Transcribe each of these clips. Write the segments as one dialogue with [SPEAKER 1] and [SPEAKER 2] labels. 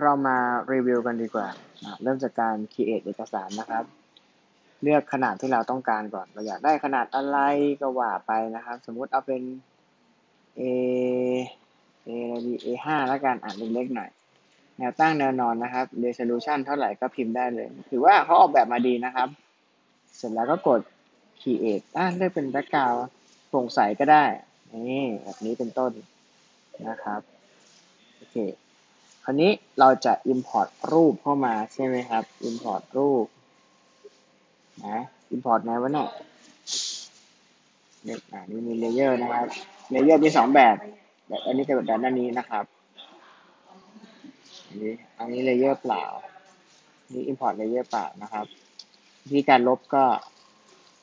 [SPEAKER 1] เรามารีวิวกันดีกว่า เริ่มจากการ create เอกสารนะครับ เลือกขนาดที่เราต้องการก่อน เราอยากได้ขนาดอะไรก็ว่าไปนะครับ สมมุติเอาเป็น A A อะไรดี A5 แล้วกันอ่านเล็กๆหน่อย แนวตั้งแนวนอนนะครับ resolution เท่าไหร่ก็พิมพ์ได้เลย ถือว่าเขาออกแบบมาดีนะครับ เสร็จแล้วก็กด create อะเลือกเป็น background โปร่งใสก็ได้ นี่แบบนี้เป็นต้นนะครับ โอเค คราวนี้เราจะ import รูปเข้ามาใช่ไหมครับ import รูปนะ import ไงวะเนี่ยเนี่อ่านี่มี layer นะครับ layer มีสองแบบแบบอันนี้กับแบบด้านนี้นะครับอันนี้อันนี้ layer เปล่านี่ import layer เปล่านะครับวิธีการลบก็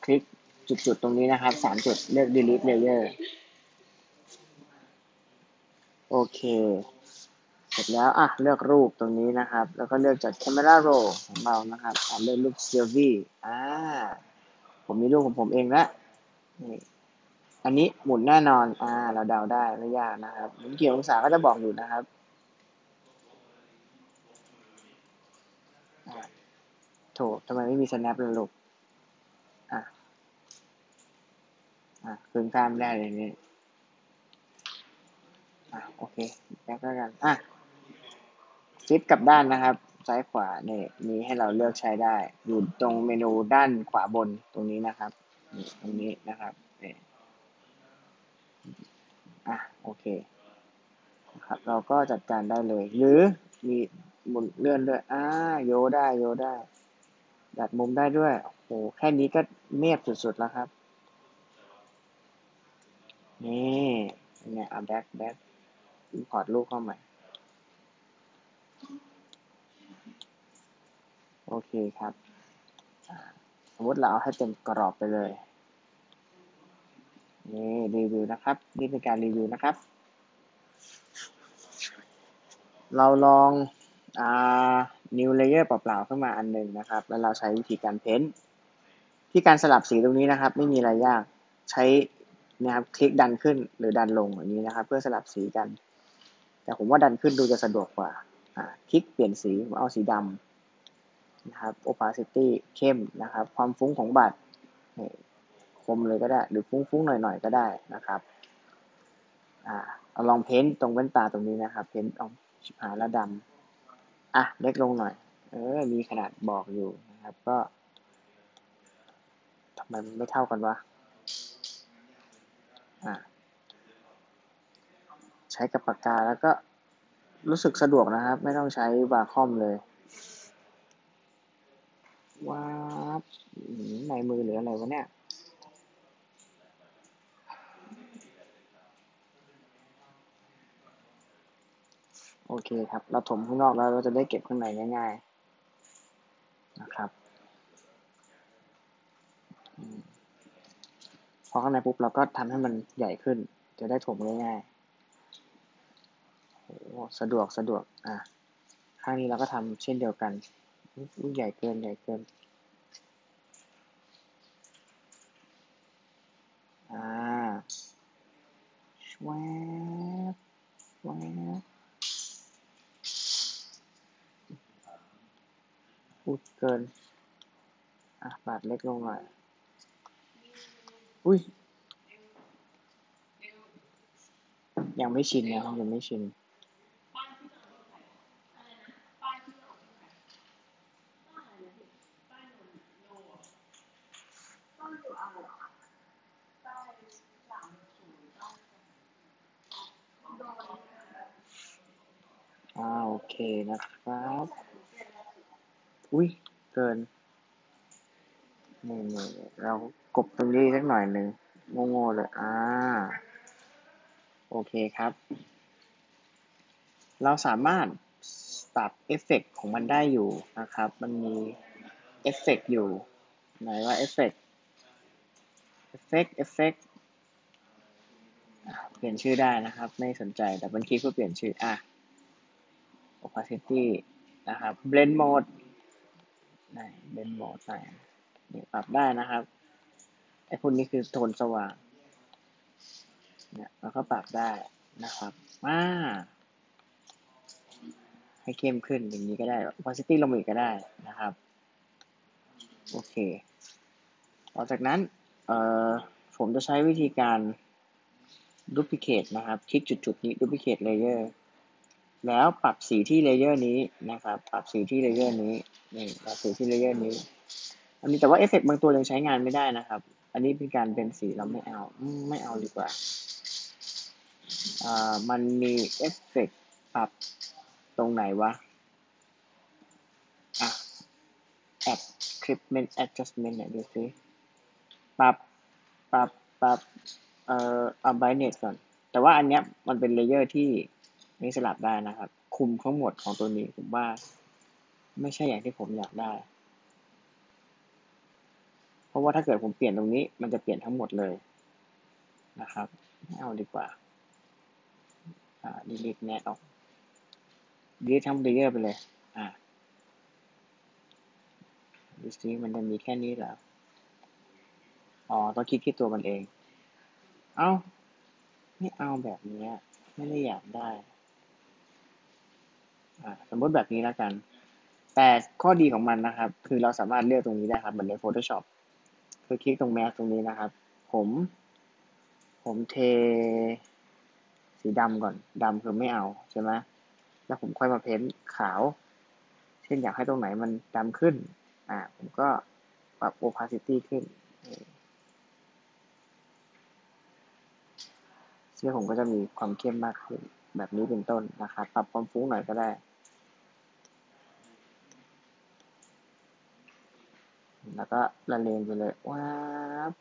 [SPEAKER 1] คลิกจุดๆตรงนี้นะครับสามจุดเลือก delete layer โอเค ร็จแล้วอะเลือกรูปตรงนี้นะครับ แล้วก็เลือกจาก camera roll ของเรานะครับอะเลือกรูป selfie อ่าผมมีรูปของผมเองละนี่อันนี้หมุนแน่นอน อ่า เราเดาได้ไม่ยากนะครับหมุนกี่องศาก็จะบอกอยู่นะครับโถทำไมไม่มี snap เลยลูกอะ อะคืนข้ามได้เลยนี่อะ โอเค แบ็คแล้วกัน อะ ลิปกลับด้านนะครับ ซ้ายขวาเนี่ยมีให้เราเลือกใช้ได้ อยู่ตรงเมนูด้านขวาบนตรงนี้นะครับตรงนี้นะครับนี่อะโอเคครับเราก็จัดการได้เลย หรือมีหมุนเลื่อนด้วยอ่าโยได้โยได้ดัดมุมได้ด้วยโอ้โหแค่นี้ก็เนี้ยบสุดๆแล้วครับ นี่เนี่ยอะ back back import รูปเข้ามา โอเคครับ สมมติเราเอาให้เต็มกรอบไปเลย นี่รีวิวนะครับ นี่เป็นการรีวิวนะครับ เราลองอ่า new layer เปล่าๆขึ้นมาอันหนึ่งนะครับ แล้วเราใช้วิธีการเพ้นที่การสลับสีตรงนี้นะครับ ไม่มีอะไรยากใช้นะครับคลิกดันขึ้นหรือดันลงอย่างนี้นะครับ เพื่อสลับสีกัน แต่ผมว่าดันขึ้นดูจะสะดวกกว่าอ่าคลิกเปลี่ยนสีผมเอาสีดำ นะครับ opacity เข้มนะครับ ความฟุ้งของบัตรคมเลยก็ได้ หรือฟุ้งๆหน่อยๆก็ได้นะครับอ่าเอาลองเพ้นตรงแว่นตาตรงนี้นะครับ เพ้นเอาชิบหายแล้วดำอะเล็กลงหน่อย เออ มีขนาดบอกอยู่นะครับ ก็ทำไมมันไม่เท่ากันวะอ่าใช้กับปากกาแล้วก็รู้สึกสะดวกนะครับ ไม่ต้องใช้บาคอมเลย ว้าบในมือหรืออะไรวะเนี่ย โอเคครับ เราถมข้างนอกแล้วเราจะได้เก็บข้างในง่ายๆ นะครับพอข้างในปุ๊บเราก็ทำให้มันใหญ่ขึ้น จะได้ถมง่ายๆโอ้สะดวกสะดวก อะ ข้างนี้เราก็ทำเช่นเดียวกัน ใหญ่เกินใหญ่เกินอ่าชวบชวบพูดเกิน อะ บาดเล็กลงหน่อย อุ้ย ยังไม่ชินนะครับยังไม่ชิน อ่าโอเคนะครับ อุ้ยเกินนี่นี่เรากลบตรงนี้สักหน่อยหนึ่งโง่ๆเลย อ่า โอเคครับ เราสามารถปรับเอฟเฟกของมันได้อยู่นะครับ มันมีเอฟเฟกอยู่ ไหนว่า effect effect effectเปลี่ยนชื่อได้นะครับ ไม่สนใจแต่บันคีเพื่อเปลี่ยนชื่อ อะ opacity นะครับ blend mode ไหน blend mode ไหนนี่ปรับได้นะครับไอ้พวกนี้คือโทนสว่างเนี่ยเราก็ปรับได้นะครับมาให้เข้มขึ้นอย่างนี้ก็ได้ opacity ลงมาอีกก็ได้นะครับ โอเคต่อจากนั้นเอ่อผมจะใช้วิธีการ duplicate นะครับ คลิกจุดๆนี้ duplicate layer แล้วปรับสีที่ layer นี้นะครับ ปรับสีที่ layer นี้ นี่ปรับสีที่ layer นี้ อันนี้แต่ว่าเอฟเฟกบางตัวยังใช้งานไม่ได้นะครับ อันนี้เป็นการเป็นสีเราไม่เอาไม่เอาดีกว่าอ่ามันมีเอฟเฟกปรับตรงไหนวะอะ add clipped adjustment เนี่ยดูซิปรับปรับปรับเอ่อเอา brightness ก่อน แต่ว่าอันเนี้ยมันเป็น layer ที่นี่สลับได้นะครับ คุมทั้งหมดของตัวนี้ผมว่า ไม่ใช่อย่างที่ผมอยากได้ เพราะว่าถ้าเกิดผมเปลี่ยนตรงนี้ มันจะเปลี่ยนทั้งหมดเลยนะครับไม่เอาดีกว่าอ่า delete แนทออก delete ทั้งเลเยอร์ไปเลย อ่าดูซิมันจะมีแค่นี้เหรออ๋อ ต้องคลิกที่ตัวมันเอง เอา้า ไม่เอาแบบนี้ ไม่ได้อยากได้ อ่า สมมติแบบนี้แล้วกัน แต่ข้อดีของมันนะครับ คือเราสามารถเลือกตรงนี้ได้ครับเหมือนใน Photoshop คือคลิกตรงแมสตรงนี้นะครับ ผม ผมเท สีดำก่อนดำคือไม่เอาใช่ไหมแล้วผมค่อยมาเพ้นขาว เช่นอยากให้ตรงไหนมันดำขึ้น อ่า ผมก็ปรับ opacity ขึ้นเสื้อผมก็จะมีความเข้มมากขึ้น แบบนี้เป็นต้นนะครับ ปรับความฟุ้งหน่อยก็ได้ แล้วก็ละเลงไปเลยว้าบ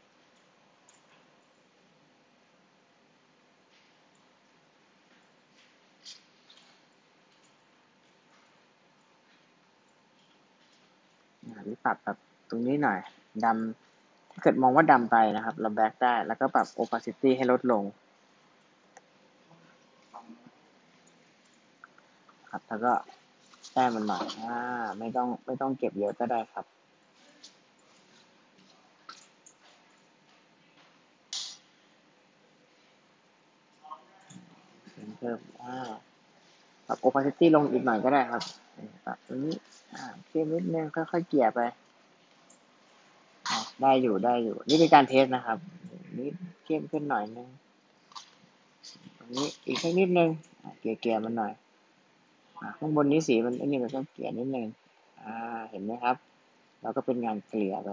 [SPEAKER 1] หรือปรับแบบตรงนี้หน่อยดำถ้าเกิดมองว่าดำไปนะครับ เราแบ็กได้ แล้วก็ปรับ opacity ให้ลดลง ครับแล้วก็แต้มมันหน่อยอ่าไม่ต้องไม่ต้องเก็บเยอะก็ได้ครับ เพิ่มอ่าปรับ opacity ลงอีกหน่อยก็ได้ครับปรับตรงนี้อ่าเข้มนิดนึงค่อยๆเกี่ยไปได้อยู่ได้อยู่ นี่เป็นการเทสนะครับ นี่เข้มขึ้นหน่อยนึงตรงนี้อีกสักนิดนึงเกี่ยเกี่ยมันหน่อยข้างบนนี้สีมันอันนี้มันต้องเกลี่ยนิดนึงอ่าเห็นไหมครับ เราก็เป็นงานเกลี่ยไป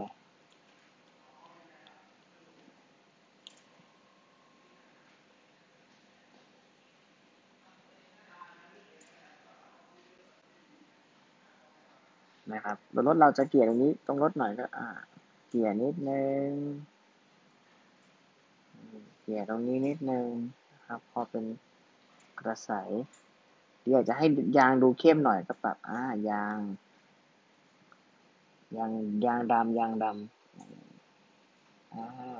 [SPEAKER 1] นะครับรถเราจะเกลี่ยตรงนี้ตรงรถหน่อยก็อ่า เกลี่ยนิดนึงเกลี่ยตรงนี้นิดนึงครับ พอเป็นกระใสอยากจะให้ยางดูเข้มหน่อยก็ปรับอ่ายางยางยางดำยางดำอ่า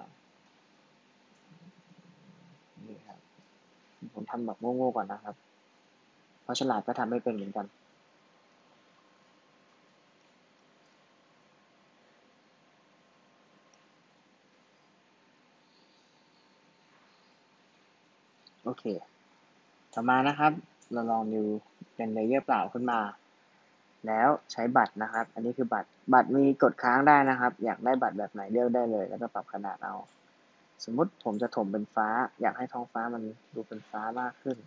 [SPEAKER 1] นี่ครับ ผมทำแบบโง่ๆก่อนนะครับ เพราะฉลาดก็ทำไม่เป็นเหมือนกัน โอเค ต่อมานะครับ เราลองดูเป็น layer เปล่าขึ้นมา แล้วใช้บัตรนะครับ อันนี้คือบัตร บัตรมีกดค้างได้นะครับ อยากได้บัตรแบบไหนเลือกได้เลย แล้วก็ปรับขนาดเอา สมมุติผมจะถมเป็นฟ้า อยากให้ท้องฟ้ามันดูเป็นฟ้ามากขึ้น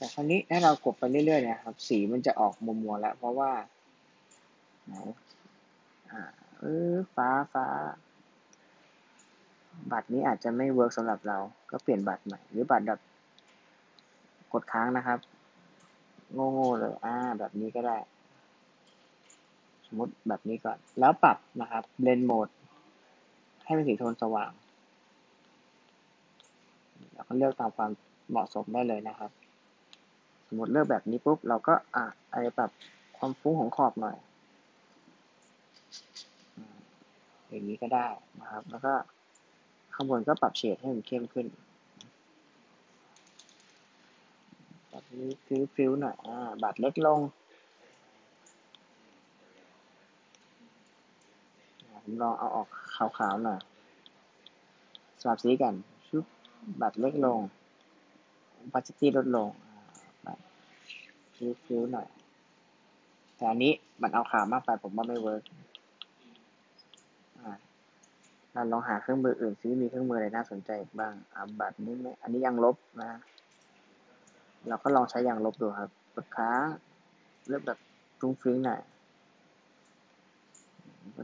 [SPEAKER 1] แต่ครั้นี้ถ้าเรากดไปเรื่อยๆเนี่ยครับ สีมันจะออกมัวมัวแล้ว เพราะว่าไหนอ่าเออฟ้าฟ้า บัตรนี้อาจจะไม่เวิร์กสำหรับเรา ก็เปลี่ยนบัตรใหม่หรือบัตรแบบกดค้างนะครับ โง่ๆเลย อ่า แบบนี้ก็ได้ สมมติแบบนี้ก่อน แล้วปรับนะครับเบนโหมด ให้เป็นสีโทนสว่าง เราก็เลือกตามความเหมาะสมได้เลยนะครับ สมมติเลือกแบบนี้ปุ๊บเราก็อะอะไรปรับความฟุ้งของขอบหน่อย อย่างนี้ก็ได้นะครับ แล้วก็ข้างบนก็ปรับเฉดให้มันเข้มขึ้นฟิวฟิวหน่อยอ่าบัตรเล็กลงผมลองเอาออกขาวๆหน่อยสลับสีกันปรับ brush เล็กลง opacity ลดลง ฟิวฟิวหน่อย แต่อันนี้มันเอาขาวมากไปผมว่าไม่ work เราลองหาเครื่องมืออื่นซิมีเครื่องมืออะไรน่าสนใจบ้างอ่าบัตรนี้ไม่อันนี้ยังลบนะ เราก็ลองใช้ยางลบดูครับกดค้างเลือกแบบตรุ้งฟริ้งหน่อย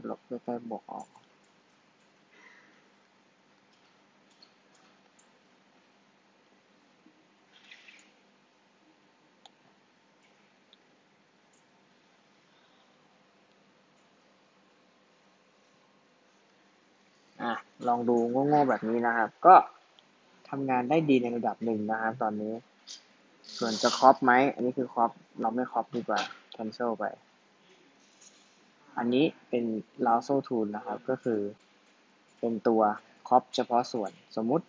[SPEAKER 1] ลบใกล้ๆบวกออก อะ ลองดูโง่ๆแบบนี้นะครับ ก็ทำงานได้ดีในระดับหนึ่งนะครับ ตอนนี้ ส่วนจะครอปไหม อันนี้คือครอปเราไม่ครอปดีกว่า cancel ไป อันนี้เป็น lasso tool นะครับ ก็คือเป็นตัวครอปเฉพาะส่วน สมมุติ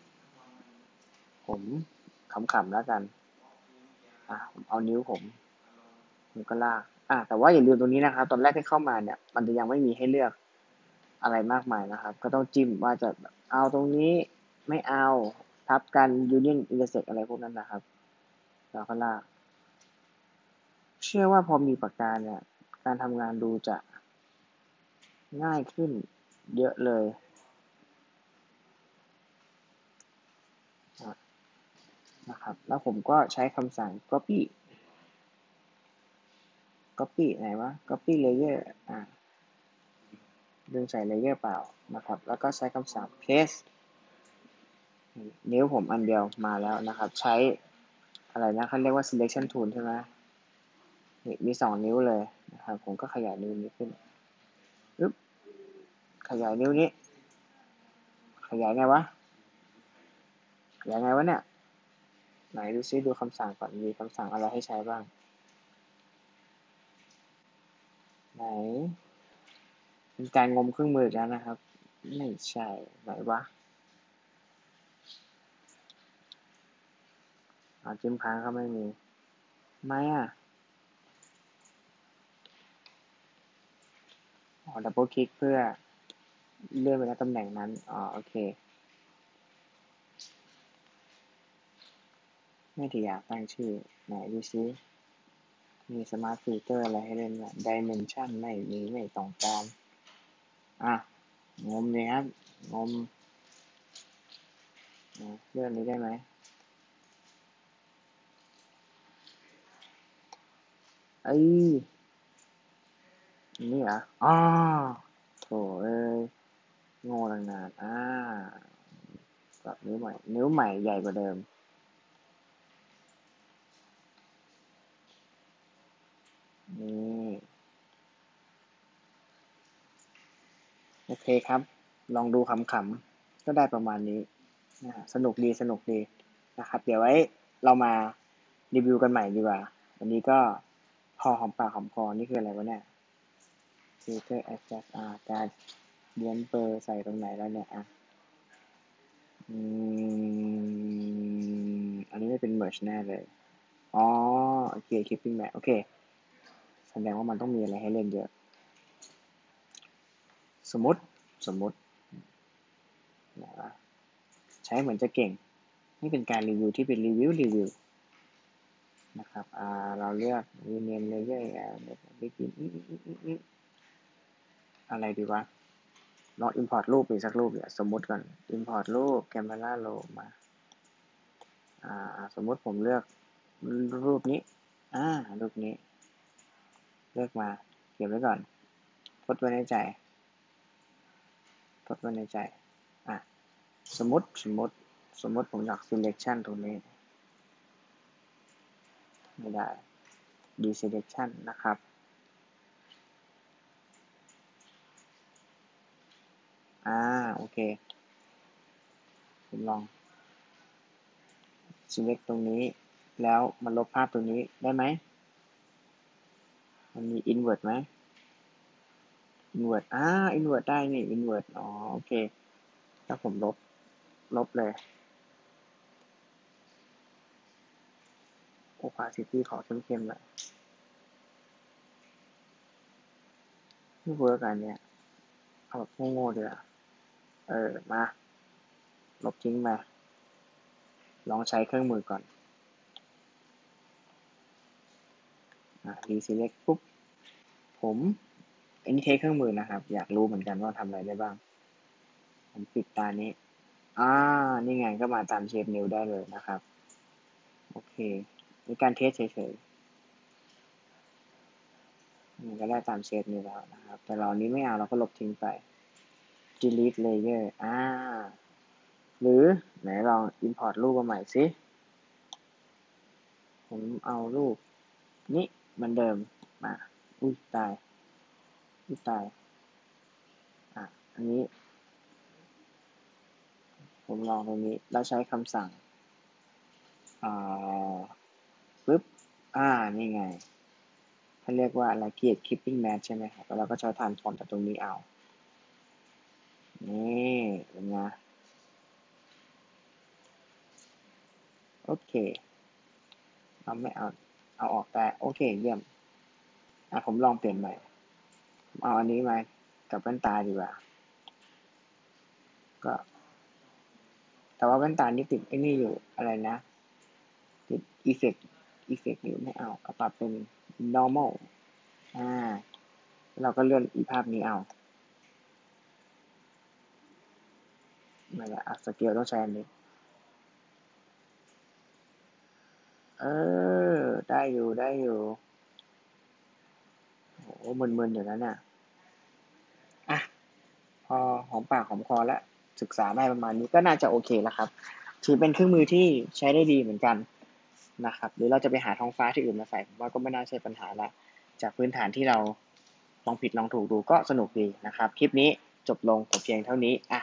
[SPEAKER 1] ผมขำๆแล้วกัน อะผมเอานิ้วผมผมก็ลาก อะแต่ว่าอย่าลืมตรงนี้นะครับ ตอนแรกที่เข้ามาเนี่ย มันจะยังไม่มีให้เลือก อะไรมากมายนะครับ ก็ต้องจิ้มว่าจะเอาตรงนี้ไม่เอาทับกัน union intersect อะไรพวกนั้นนะครับแล้วก็ลาก เชื่อว่าพอมีปากกาเนี่ย การทำงานดูจะง่ายขึ้นเยอะเลย นะครับ แล้วผมก็ใช้คำสั่ง copy copy ไหนวะ copy layer อ่า ดึงใส่เลเยอร์เปล่านะครับ แล้วก็ใช้คำสั่ง paste นิ้วผมอันเดียวมาแล้วนะครับ ใช้อะไรนะเขาเรียกว่า selection tool ใช่ไหมมีสองนิ้วเลยนะครับ ผมก็ขยายนิ้วนี้ขึ้นปึ๊บขยายนิ้วนี้ ขยายไงวะ ขยายไงวะเนี่ย ไหนดูซิดูคำสั่งก่อน มีคำสั่งอะไรให้ใช้บ้าง ไหน เป็นการงมเครื่องมือแล้วนะครับ ไม่ใช่ไหนวะอาจิ้มค้างก็ไม่มี ไม่อะอ๋อดับเบิลคลิกเพื่อเลื่อนไปในตำแหน่งนั้น อ๋อ โอเค ไม่ถี่อยากตั้งชื่อ ไหนดูซิ มี smart filter อะไรให้เล่นบ้าง dimension ไม่มี ไม่ต้องการ อะ งมเลยครับ งมเลื่อนนี้ได้ไหมไอ้นี่เหรออ๋อโถเอ้ยโง่ตั้งนานอ่ากับนิ้วใหม่ นิ้วใหม่ใหญ่กว่าเดิมนี่ โอเคครับ ลองดูขำๆ ก็ได้ประมาณนี้นะสนุกดีสนุกดีนะครับ เดี๋ยวไว้เรามารีวิวกันใหม่ดีกว่า วันนี้ก็พอหอมปากหอมคอนี่คืออะไรวะเนี่ย filter adjust อ่าการเลี้ยนเบอร์ใส่ตรงไหนแล้วเนี่ยอะอืมอันนี้ไม่เป็น merge แน่เลย อ๋อ โอเค keeping map โอเค แสดงว่ามันต้องมีอะไรให้เล่นเยอะ สมมติสมมตินะใช้เหมือนจะเก่ง นี่เป็นการรีวิวที่เป็นรีวิวรีวิวนะครับอ่าเราเลือก rename layer อะไรดีวะลอง import รูปอีกสักรูปเนี่ยวสมมติก่อน import รูป camera roll มาอ่าสมมติผมเลือกรูปนี้อ่ารูปนี้ เลือกมา เก็บไว้ก่อนพดไว้ในใจ พดไว้ในใจ อะ สมมติ สมมติ สมมติผมอยาก selection ตรงนี้ ไม่ได้ deselection นะครับ อ่า โอเค ผมลอง select ตรงนี้ แล้วมันลบภาพตรงนี้ได้ไหม มันมี invert ไหม invert อ่า invert ได้นี่ invert อ๋อ โอเค ถ้าผมลบ ลบเลย opacity ขอเข้มๆหน่อยไม่ work อันเนี้ย เอาแบบโง่ๆดีกว่าเออ มา ลบทิ้งมา ลองใช้เครื่องมือก่อนอ่า deselect ปุ๊บ ผม อันนี้เทเครื่องมือนะครับ อยากรู้เหมือนกันว่าทำอะไรได้บ้าง ผมปิดตานี้ อ่า นี่ไงก็มาตามเชฟนิวได้เลยนะครับ โอเค มีการเทสเฉยๆมันก็ได้ตามเชฟนี้แล้วนะครับ แต่เรานี้ไม่เอาเราก็ลบทิ้งไป delete layer อ่า หรือไหนลอง import รูปมาใหม่สิผมเอารูป นี้เหมือนเดิมมาอุ้ยตาย อุ้ยตายอะอันนี้ ผมลองตรงนี้แล้วใช้คำสั่งอ่าปึ๊บ อ่า นี่ไงเขาเรียกว่าอะไร create clipping match ใช่ไหมครับ แล้วเราก็ใช้ transform จากตรงนี้เอา นี่เป็นไงโอเค เราไม่เอา เอาออกแต่ โอเค เยี่ยม อะ ผมลองเปลี่ยนใหม่ เอาอันนี้มากับแว่นตาดีกว่า ก็ แต่ว่าแว่นตานี่ติดไอ้นี่อยู่อะไรนะ ติด effect effect อยู่ไม่เอาเอาปรับเป็น normal อ่า เราก็เลื่อนอีภาพนี้เอาไม่ละอะสเกลต้องใช้อันนี้ เออ ได้อยู่ได้อยู่โอ้หมึนๆอยู่แล้วเนี่ยอะ พอหอมปากหอมคอแล้วศึกษาได้ประมาณนี้ก็น่าจะโอเคแล้วครับถือเป็นเครื่องมือที่ใช้ได้ดีเหมือนกันนะครับ หรือเราจะไปหาท้องฟ้าที่อื่นมาใส่ผมว่าก็ไม่น่าใช่ปัญหาละจากพื้นฐานที่เราลองผิดลองถูกดูก็สนุกดีนะครับ คลิปนี้จบลงแต่เพียงเท่านี้อะ